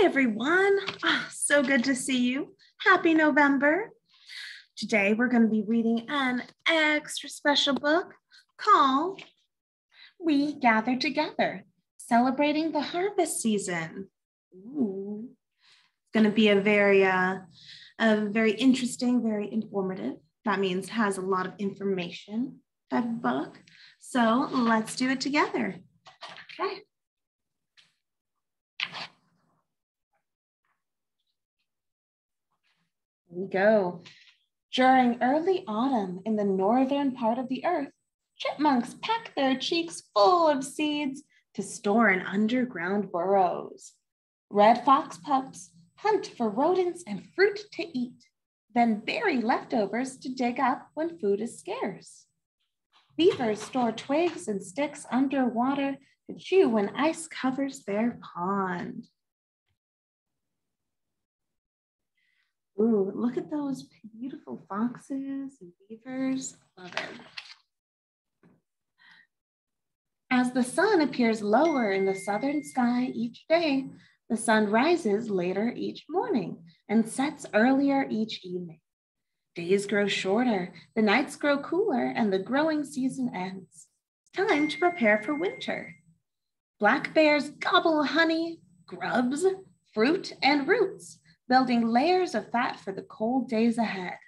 Hi, everyone. Oh, so good to see you. Happy November. Today, we're going to be reading an extra special book called We Gather Together, celebrating the harvest season. Ooh. It's going to be a very, uh, a very interesting, very informative. That means has a lot of information that book. So let's do it together. Okay. We go. During early autumn in the northern part of the earth, chipmunks pack their cheeks full of seeds to store in underground burrows. Red fox pups hunt for rodents and fruit to eat, then bury leftovers to dig up when food is scarce. Beavers store twigs and sticks underwater to chew when ice covers their pond. Ooh, look at those beautiful foxes and beavers. Love it. As the sun appears lower in the southern sky each day, the sun rises later each morning and sets earlier each evening. Days grow shorter, the nights grow cooler, and the growing season ends. Time to prepare for winter. Black bears gobble honey, grubs, fruit, and roots building layers of fat for the cold days ahead.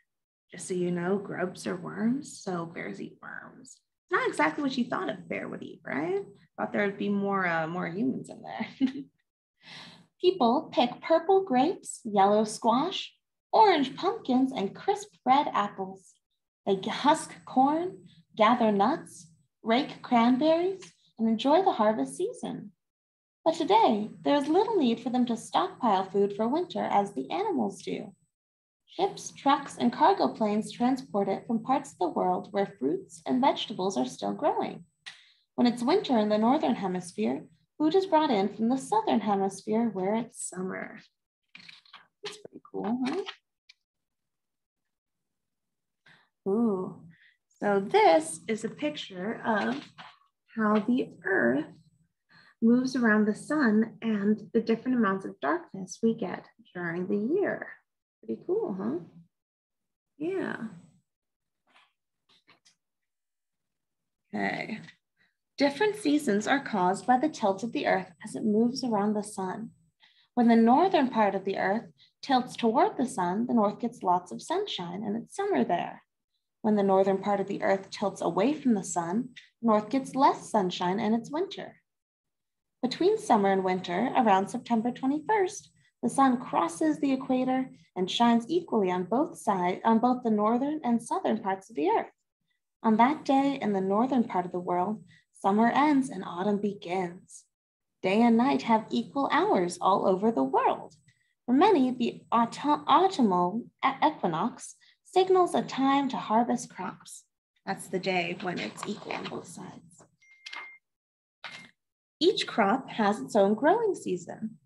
Just so you know, grubs are worms, so bears eat worms. Not exactly what you thought a bear would eat, right? Thought there would be more, uh, more humans in there. People pick purple grapes, yellow squash, orange pumpkins, and crisp red apples. They husk corn, gather nuts, rake cranberries, and enjoy the harvest season. But today, there is little need for them to stockpile food for winter as the animals do. Ships, trucks, and cargo planes transport it from parts of the world where fruits and vegetables are still growing. When it's winter in the northern hemisphere, food is brought in from the southern hemisphere where it's summer. That's pretty cool, huh? Ooh, so this is a picture of how the earth moves around the sun and the different amounts of darkness we get during the year. Pretty cool, huh? Yeah. Okay. Different seasons are caused by the tilt of the earth as it moves around the sun. When the northern part of the earth tilts toward the sun, the north gets lots of sunshine and it's summer there. When the northern part of the earth tilts away from the sun, north gets less sunshine and it's winter. Between summer and winter, around September 21st, the sun crosses the equator and shines equally on both sides, on both the northern and southern parts of the earth. On that day in the northern part of the world, summer ends and autumn begins. Day and night have equal hours all over the world. For many, the autumn autumnal equinox signals a time to harvest crops. That's the day when it's equal on both sides. Each crop has its own growing season.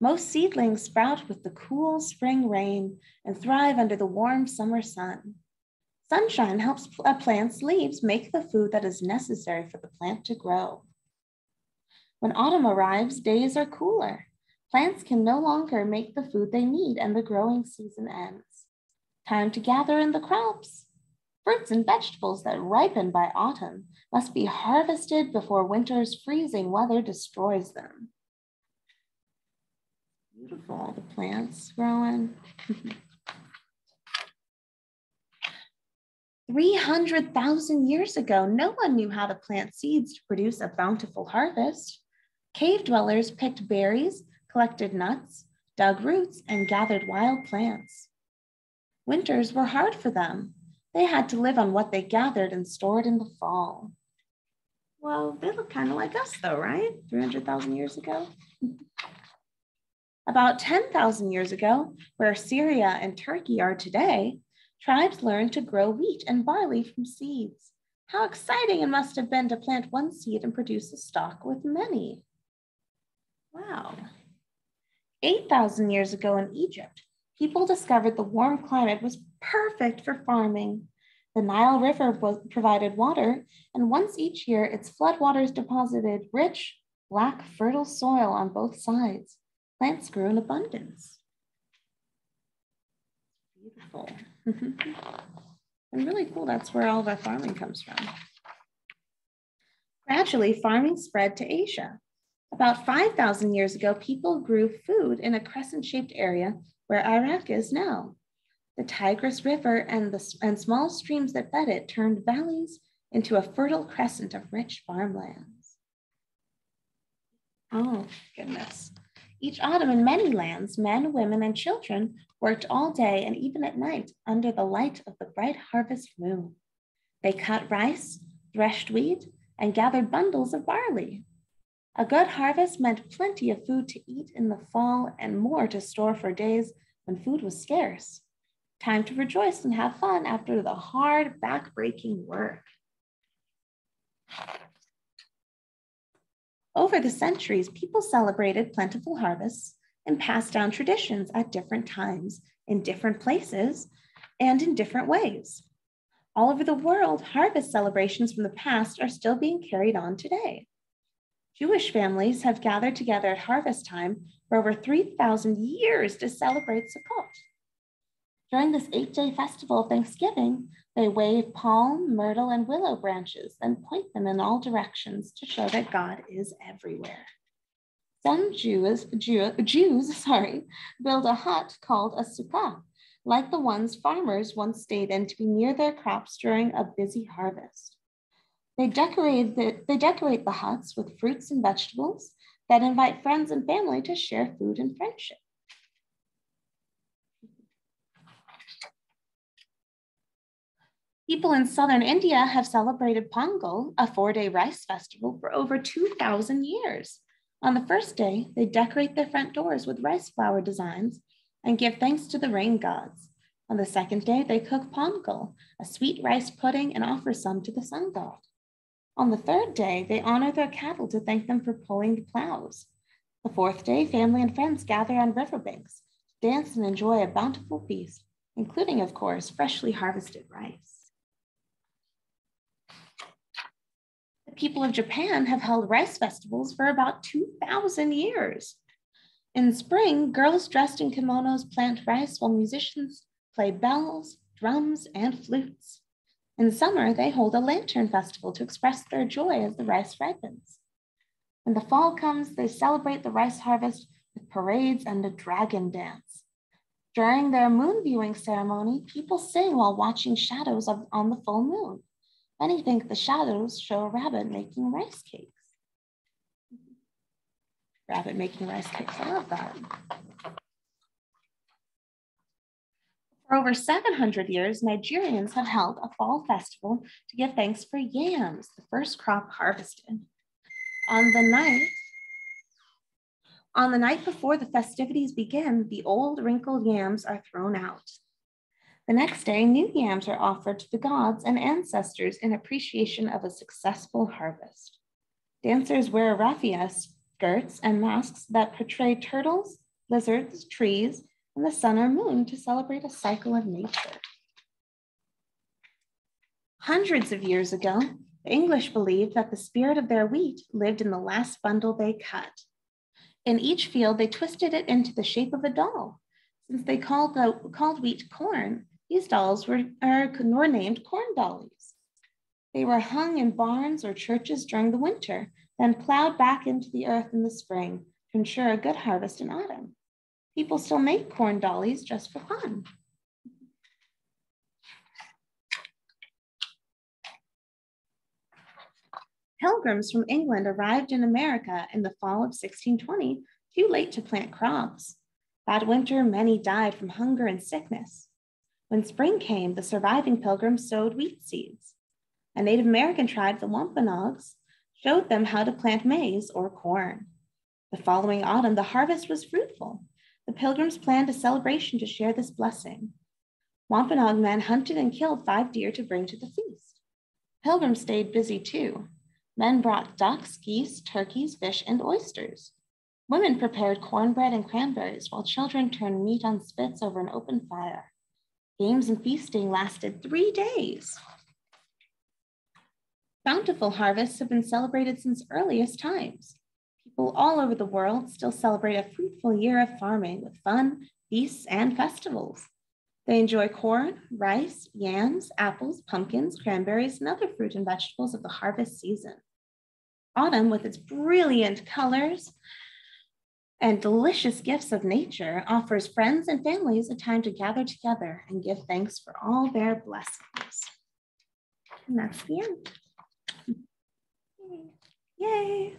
Most seedlings sprout with the cool spring rain and thrive under the warm summer sun. Sunshine helps a uh, plant's leaves make the food that is necessary for the plant to grow. When autumn arrives, days are cooler. Plants can no longer make the food they need and the growing season ends. Time to gather in the crops. Fruits and vegetables that ripen by autumn must be harvested before winter's freezing weather destroys them. Beautiful, the plants growing. 300,000 years ago, no one knew how to plant seeds to produce a bountiful harvest. Cave dwellers picked berries, collected nuts, dug roots, and gathered wild plants. Winters were hard for them. They had to live on what they gathered and stored in the fall. Well, they look kind of like us, though, right? 300,000 years ago. About 10,000 years ago, where Syria and Turkey are today, tribes learned to grow wheat and barley from seeds. How exciting it must have been to plant one seed and produce a stalk with many. Wow. 8,000 years ago in Egypt, people discovered the warm climate was perfect for farming. The Nile River provided water, and once each year, its floodwaters deposited rich, black, fertile soil on both sides. Plants grew in abundance. Beautiful. and really cool, that's where all of our farming comes from. Gradually, farming spread to Asia. About 5,000 years ago, people grew food in a crescent-shaped area where Iraq is now. The Tigris River and, the, and small streams that fed it turned valleys into a fertile crescent of rich farmlands. Oh, goodness. Each autumn in many lands, men, women, and children worked all day and even at night under the light of the bright harvest moon. They cut rice, threshed wheat, and gathered bundles of barley. A good harvest meant plenty of food to eat in the fall and more to store for days when food was scarce. Time to rejoice and have fun after the hard, back-breaking work. Over the centuries, people celebrated plentiful harvests and passed down traditions at different times, in different places, and in different ways. All over the world, harvest celebrations from the past are still being carried on today. Jewish families have gathered together at harvest time for over 3,000 years to celebrate Sukkot. During this eight day festival of Thanksgiving, they wave palm, myrtle, and willow branches and point them in all directions to show that God is everywhere. Some Jews, Jew, Jews sorry, build a hut called a sukkah, like the ones farmers once stayed in to be near their crops during a busy harvest. They decorate the, they decorate the huts with fruits and vegetables that invite friends and family to share food and friendship. People in southern India have celebrated Pongal, a four-day rice festival, for over 2,000 years. On the first day, they decorate their front doors with rice flour designs and give thanks to the rain gods. On the second day, they cook pongal, a sweet rice pudding, and offer some to the sun god. On the third day, they honor their cattle to thank them for pulling the plows. The fourth day, family and friends gather on riverbanks dance and enjoy a bountiful feast, including, of course, freshly harvested rice. The people of Japan have held rice festivals for about 2,000 years. In spring, girls dressed in kimonos plant rice while musicians play bells, drums, and flutes. In summer, they hold a lantern festival to express their joy as the rice ripens. When the fall comes, they celebrate the rice harvest with parades and a dragon dance. During their moon viewing ceremony, people sing while watching shadows of, on the full moon. Many think the shadows show a rabbit making rice cakes rabbit making rice cakes. I love that. For over 700 years, Nigerians have held a fall festival to give thanks for yams, the first crop harvested. On the night, on the night before the festivities begin, the old wrinkled yams are thrown out. The next day, new yams are offered to the gods and ancestors in appreciation of a successful harvest. Dancers wear raffias skirts, and masks that portray turtles, lizards, trees, and the sun or moon to celebrate a cycle of nature. Hundreds of years ago, the English believed that the spirit of their wheat lived in the last bundle they cut. In each field, they twisted it into the shape of a doll. Since they called, the, called wheat corn, these dolls were, are, were named corn dollies. They were hung in barns or churches during the winter then plowed back into the earth in the spring to ensure a good harvest in autumn. People still make corn dollies just for fun. Pilgrims from England arrived in America in the fall of 1620, too late to plant crops. That winter, many died from hunger and sickness. When spring came, the surviving pilgrims sowed wheat seeds. A Native American tribe, the Wampanoags, showed them how to plant maize or corn. The following autumn, the harvest was fruitful. The pilgrims planned a celebration to share this blessing. Wampanoag men hunted and killed five deer to bring to the feast. Pilgrims stayed busy too. Men brought ducks, geese, turkeys, fish, and oysters. Women prepared cornbread and cranberries, while children turned meat on spits over an open fire. Games and feasting lasted three days. Bountiful harvests have been celebrated since earliest times. People all over the world still celebrate a fruitful year of farming with fun, feasts, and festivals. They enjoy corn, rice, yams, apples, pumpkins, cranberries, and other fruit and vegetables of the harvest season. Autumn, with its brilliant colors and delicious gifts of nature, offers friends and families a time to gather together and give thanks for all their blessings. And that's the end. Yay.